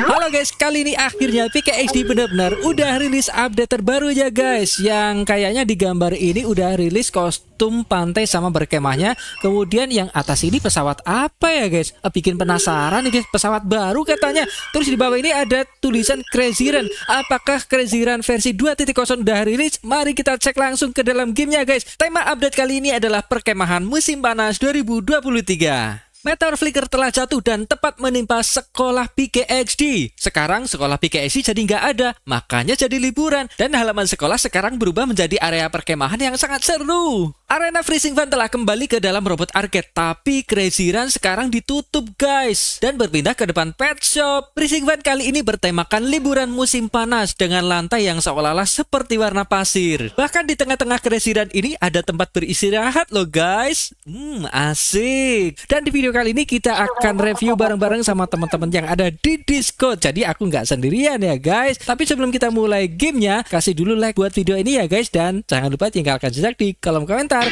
Halo guys, kali ini akhirnya PKXD benar-benar udah rilis update terbaru ya guys. Yang kayaknya di gambar ini udah rilis kostum pantai sama berkemahnya. Kemudian yang atas ini pesawat apa ya guys? Eh, Bikin penasaran nih guys, pesawat baru katanya. Terus di bawah ini ada tulisan Crazy Run. Apakah Crazy Run versi 2.0 udah rilis? Mari kita cek langsung ke dalam gamenya guys. Tema update kali ini adalah perkemahan musim panas 2023 Meteor Flicker telah jatuh dan tepat menimpa sekolah PKXD. Sekarang sekolah PKXD jadi nggak ada, makanya jadi liburan. Dan halaman sekolah sekarang berubah menjadi area perkemahan yang sangat seru. Arena Freezing Fun telah kembali ke dalam robot arcade, tapi Crazy Run sekarang ditutup guys. Dan berpindah ke depan pet shop. Freezing Fun kali ini bertemakan liburan musim panas dengan lantai yang seolah-olah seperti warna pasir. Bahkan di tengah-tengah Crazy Run ini ada tempat beristirahat loh guys. Hmm, asik. Dan di video kali ini kita akan review bareng-bareng sama teman-teman yang ada di Discord. Jadi aku nggak sendirian ya guys. Tapi sebelum kita mulai gamenya, kasih dulu like buat video ini ya guys. Dan jangan lupa tinggalkan jejak di kolom komentar.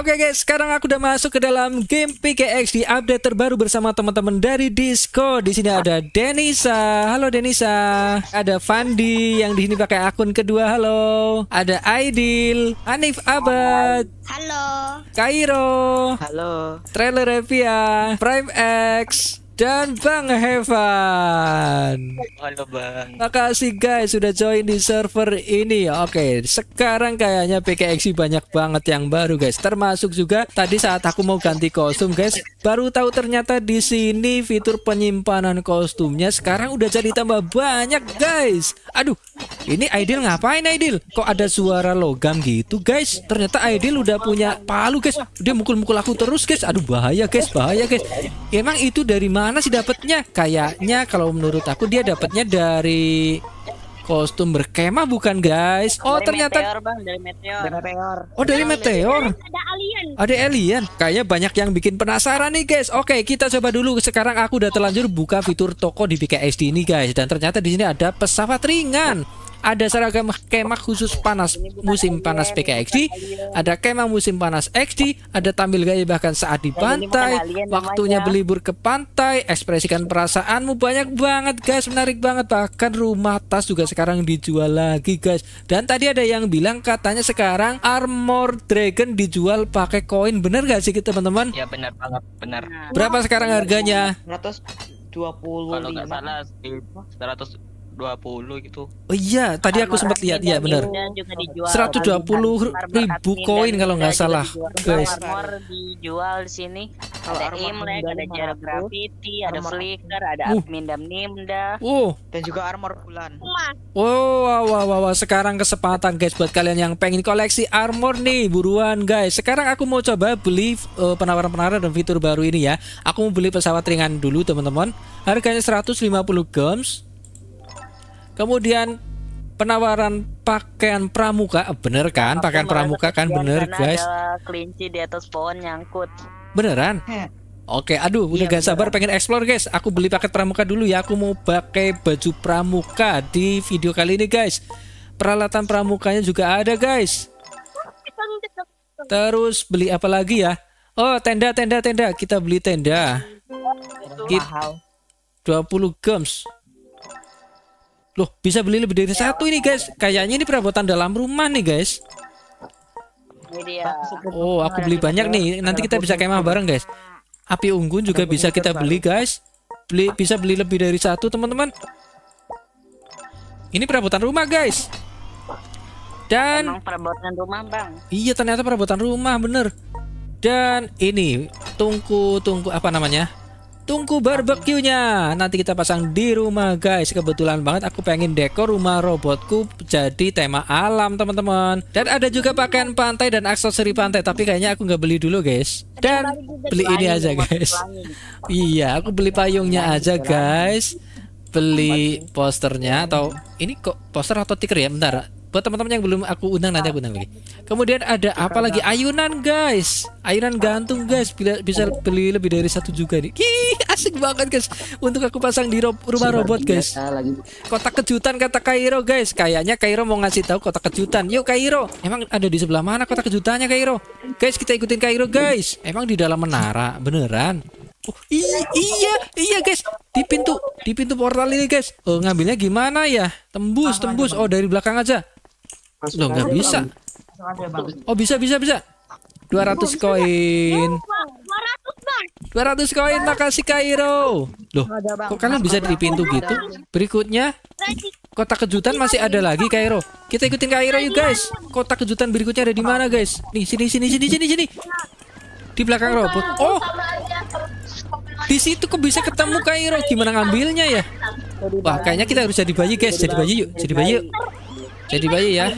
Oke guys, sekarang aku udah masuk ke dalam game PKX di update terbaru bersama teman-teman dari Discord. Di sini ada Denisa, halo Denisa. Ada Fandi yang di sini pakai akun kedua, halo. Ada Aidil, Hanif Abad, Halo. Kairo, Halo. Trailer Revia, Prime X, dan Bang Heaven. Halo Bang. Makasih guys sudah join di server ini. Oke, sekarang kayaknya PKXI banyak banget yang baru guys. Termasuk juga tadi saat aku mau ganti kostum guys, baru tahu ternyata di sini fitur penyimpanan kostumnya sekarang udah jadi tambah banyak guys. Aduh, ini Aidil ngapain Aidil? Kok ada suara logam gitu guys? Ternyata Aidil udah punya palu guys. Dia mukul-mukul aku terus guys. Aduh bahaya guys, bahaya guys. Emang itu dari mana sih dapetnya? Kayaknya kalau menurut aku dia dapatnya dari kostum berkemah bukan guys? Oh Dari ternyata meteor, Bang, dari meteor. Dari meteor. oh dari meteor. Ada alien. Ada alien. Kayaknya banyak yang bikin penasaran nih guys. Oke, kita coba dulu. Sekarang aku udah terlanjur buka fitur toko di PKSD ini guys. Dan ternyata di sini ada pesawat ringan. Ada seragam kemah khusus panas musim panas PKXD, ada kemah musim panas XD, ada tampil gaya bahkan saat di pantai, waktunya berlibur ke pantai, ekspresikan perasaanmu banyak banget guys, menarik banget bahkan rumah tas juga sekarang dijual lagi guys. Dan tadi ada yang bilang katanya sekarang armor dragon dijual pakai koin, bener gak sih teman-teman? Ya benar banget, benar. Berapa sekarang harganya? 125 Kalau nggak salah 120 gitu. Oh iya, tadi aku sempat lihat ya benar. Dan juga dijual. 120 ribu koin kalau nggak salah, guys. Armor dijual di sini. Ada Imlek, ada Jara 500, Graffiti, ada armor- Flicker, ada Uh. Admin Dam Nimda. Oh, dan juga armor bulan. Rumah. wow, wow, wow, wow, wow. Sekarang kesempatan guys buat kalian yang pengen koleksi armor nih, buruan guys. Sekarang aku mau coba beli eh, penawaran-penawaran dan fitur baru ini ya. Aku mau beli pesawat ringan dulu teman-teman. Harganya 150 gems. Kemudian penawaran pakaian pramuka, bener kan? Pakaian pramuka kan bener guys. Ada kelinci di atas pohon nyangkut. Beneran? Heh. Oke, aduh, udah Iya, gak sabar pengen explore guys. Aku beli paket pramuka dulu ya. Aku mau pakai baju pramuka di video kali ini guys. Peralatan pramukanya juga ada guys. Terus beli apa lagi ya? Oh, tenda, tenda, tenda. Kita beli tenda. Kit Mahal. 20 gems. Loh, bisa beli lebih dari satu ini guys. Kayaknya ini perabotan dalam rumah nih guys. Dia. Oh, aku beli banyak nih. Nanti kita bisa kemah bareng, guys. Api unggun juga bisa kita beli, guys. Beli bisa beli lebih dari satu, teman-teman. Ini perabotan rumah, guys. Dan Emang perabotan rumah, Bang. iya ternyata perabotan rumah, bener. Dan ini tungku tungku apa namanya? Tungku barbeque-nya. Nanti kita pasang di rumah, guys. Kebetulan banget aku pengen dekor rumah robotku jadi tema alam, teman-teman. Dan ada juga pakaian pantai dan aksesori pantai, tapi kayaknya aku nggak beli dulu, guys. Dan beli ini aja, guys. Iya, aku beli payungnya aja, guys. Beli posternya atau ini kok poster atau tiker ya? Bentar. Buat teman-teman yang belum aku undang nanti aku undang lagi. Kemudian ada apa lagi? Ayunan guys, ayunan gantung guys. Bila bisa beli lebih dari satu juga nih. Ih, asik banget guys. Untuk aku pasang di ro- rumah robot guys. Kotak kejutan kata Kairo guys. Kayaknya Kairo mau ngasih tahu kotak kejutan. Yuk Kairo. Emang ada di sebelah mana kotak kejutannya Kairo? Guys kita ikutin Kairo guys. Emang di dalam menara beneran? Oh, i- iya, iya guys. Di pintu, di pintu portal ini guys. Oh ngambilnya gimana ya? Tembus, tembus. Oh dari belakang aja. Loh nggak bisa. Oh bisa, bisa, bisa. 200 koin. 200 bang 200 koin makasih Kairo. Loh, kok kalian bisa di pintu gitu? Berikutnya Kotak kejutan masih ada lagi Kairo. Kita ikutin Kairo yuk guys. Kotak kejutan berikutnya ada di mana guys? Nih sini sini sini sini sini. Di belakang robot. Oh, di situ kok bisa ketemu Kairo? Gimana ngambilnya ya? Wah, kayaknya kita harus jadi bayi guys. Jadi bayi yuk. Jadi bayi yuk. Jadi bayi ya.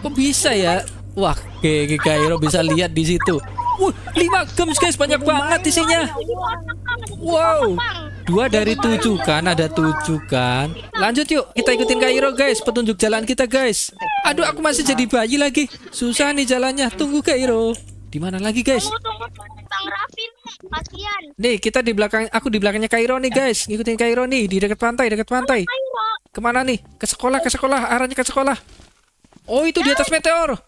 Kok bisa ya? Wah, Gege Kairo bisa lihat di situ. Wah, 5 gems guys, banyak banget isinya. Wow, dua dari tujuh kan, ada tujuh kan. Lanjut yuk, kita ikutin Kairo guys, petunjuk jalan kita guys. Aduh, aku masih jadi bayi lagi. Susah nih jalannya. Tunggu Kairo. Di mana lagi guys? Bang Rafin Nih, kita di belakang, aku di belakangnya Kairo nih guys. Ngikutin Kairo nih di dekat pantai, dekat pantai. Bang. Ke mana nih? Ke sekolah, ke sekolah. Arahnya ke sekolah. Oh, itu di atas meteor.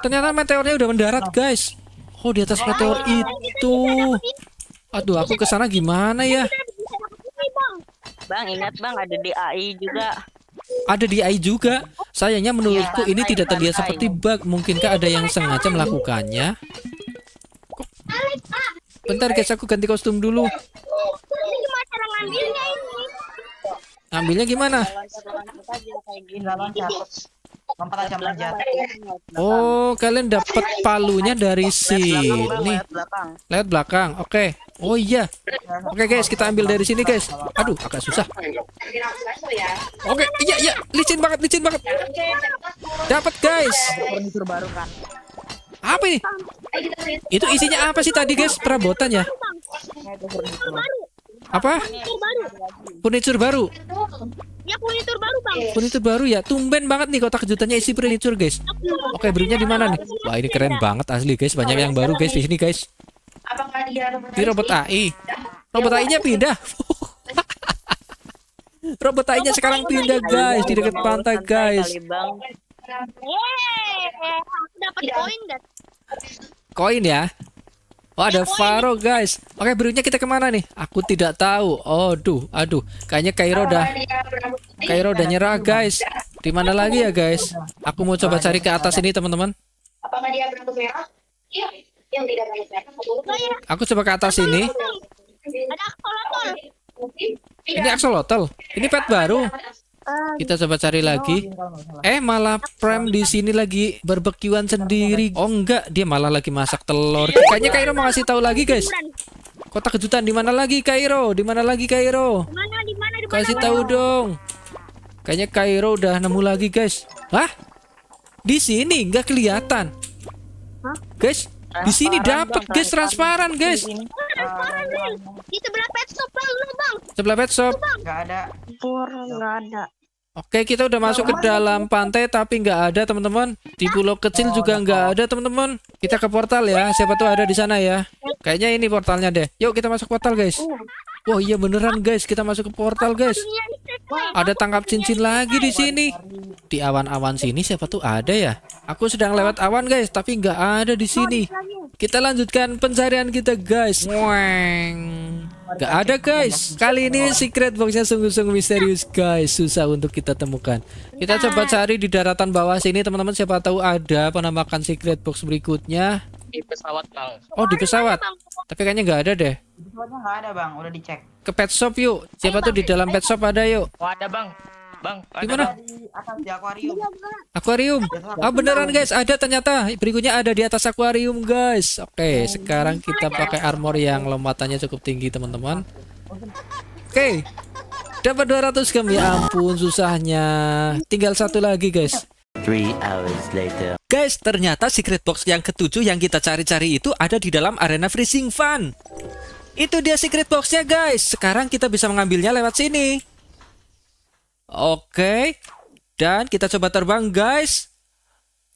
Ternyata meteornya udah mendarat guys. Oh, di atas meteor itu. Aduh, aku ke sana gimana ya? Bang Bang, ingat bang ada di AI juga. Ada di AI juga. Sayangnya menurutku ini tidak terlihat seperti bug. Mungkinkah ada yang sengaja melakukannya? Kok- Bentar guys, aku ganti kostum dulu. Ini gimana cara ngambilnya ini Ambilnya gimana? Oh, kalian dapat palunya dari sini. Lihat belakang. Oke. Oh iya. Oke guys, kita ambil dari sini guys. Aduh, agak susah. Oke, iya iya, licin banget, licin banget. Dapat guys. Apa ini? Itu isinya apa sih tadi guys? Perabotan ya? Apa? Furnitur baru Furnitur baru. Ya furnitur baru Bang Furnitur baru ya. Tumben banget nih kotak kejutannya isi furnitur guys. Oke, berikutnya di mana nih? Wah, ini keren banget asli guys. Banyak yang baru guys di sini guys. Apakah dia robot Di robot AI. Robot AI-nya pindah. robot AI-nya sekarang pindah guys di dekat pantai guys. Yeay Aku dapat koin dan Koin ya. Oh ada Faro guys. Oke berikutnya kita ke mana nih? Aku tidak tahu. Oh duh, aduh. Kayaknya Kairo berambut putih? Kairo udah nyerah guys. Di mana lagi ya guys? Aku mau coba cari ke atas ini teman-teman. Apakah dia berambut merah? Iya, yang tidak berambut merah. Betul. Aku coba ke atas ini. Ada kolotol Ini axolotl. Ini pet baru. Kita coba cari lagi. Eh malah Prem di sini lagi barbekyuan sendiri. Oh enggak, dia malah lagi masak telur. Kayaknya Kairo mau ngasih tahu lagi guys. Kotak kejutan di mana lagi Kairo? Di mana lagi Kairo? Mana di mana di mana Kasih tahu dong. Kayaknya Kairo udah nemu lagi guys. Hah? Di sini nggak kelihatan. Guys, di sini dapat guys transparan guys. Transparan Di sebelah pet shop Bang Lu Bang Sebelah pet shop. Gak ada. Pur nggak ada. Oke, kita udah masuk ke dalam pantai tapi nggak ada teman-teman. Di pulau kecil juga nggak ada teman-teman. Kita ke portal ya. Siapa tuh ada di sana ya. Kayaknya ini portalnya deh. Yuk kita masuk portal guys. Wah iya beneran guys. Kita masuk ke portal guys. Ada tangkap cincin lagi di sini. Di awan-awan sini siapa tuh ada ya? Aku sedang lewat awan guys, tapi nggak ada di sini. Kita lanjutkan pencarian kita guys. Weng. Gak ada guys. Kali ini secret boxnya sungguh-sungguh misterius guys. Susah untuk kita temukan. Kita coba cari di daratan bawah sini teman-teman. Siapa tahu ada penampakan secret box berikutnya. Di pesawat bang. Oh di pesawat. Tapi kayaknya nggak ada deh. Pesawatnya nggak ada bang. Udah dicek. Ke pet shop yuk. Siapa tuh di dalam pet shop ada yuk. Oh ada bang. Bang. ada, Di mana? Bang. Di atas di akuarium. Akuarium. Ah beneran guys, ada ternyata. Berikutnya ada di atas akuarium guys. Oke, sekarang kita pakai armor yang lompatannya cukup tinggi teman-teman. Oke. Dapat 200 gem ya ampun susahnya. Tinggal satu lagi guys. Three hours later. Guys, ternyata secret box yang ketujuh yang kita cari-cari itu ada di dalam arena freezing fun. Itu dia secret boxnya guys. Sekarang kita bisa mengambilnya lewat sini. Oke. Dan kita coba terbang guys.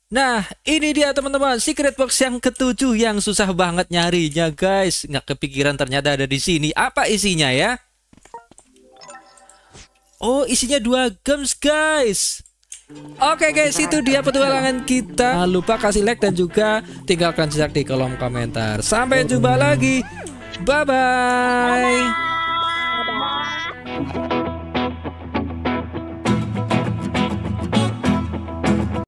Nah, ini dia teman-teman, secret box yang ketujuh yang susah banget nyarinya, guys. Nggak kepikiran ternyata ada di sini. Apa isinya ya? Oh, isinya dua gems, guys. Oke guys, itu dia petualangan kita. Jangan lupa kasih like dan juga tinggalkan jejak di kolom komentar. Sampai jumpa lagi. Bye bye.